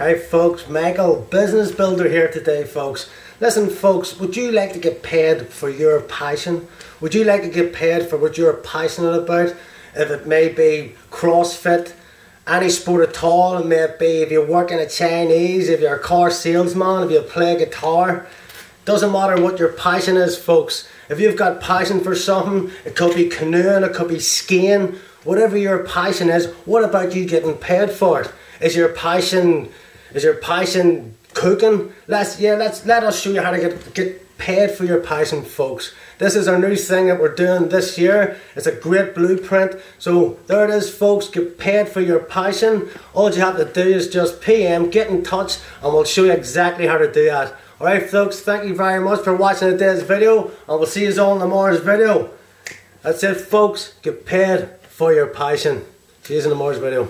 Hi folks, Michael, business builder here today folks. Listen folks, would you like to get paid for your passion? Would you like to get paid for what you're passionate about? If it may be CrossFit, any sport at all, it may be if you work in a Chinese, if you're a car salesman, if you play guitar. Doesn't matter what your passion is folks. If you've got passion for something, it could be canoeing, it could be skiing, whatever your passion is, what about you getting paid for it? Is your passion is your passion cooking? Let's yeah, let's let us show you how to get get paid for your passion, folks. This is our new thing that we're doing this year. It's a great blueprint. So there it is, folks. Get paid for your passion. All you have to do is just PM, get in touch, and we'll show you exactly how to do that. Alright folks, thank you very much for watching today's video and we'll see you all in tomorrow's video. That's it folks, get paid for your passion. See you in tomorrow's video.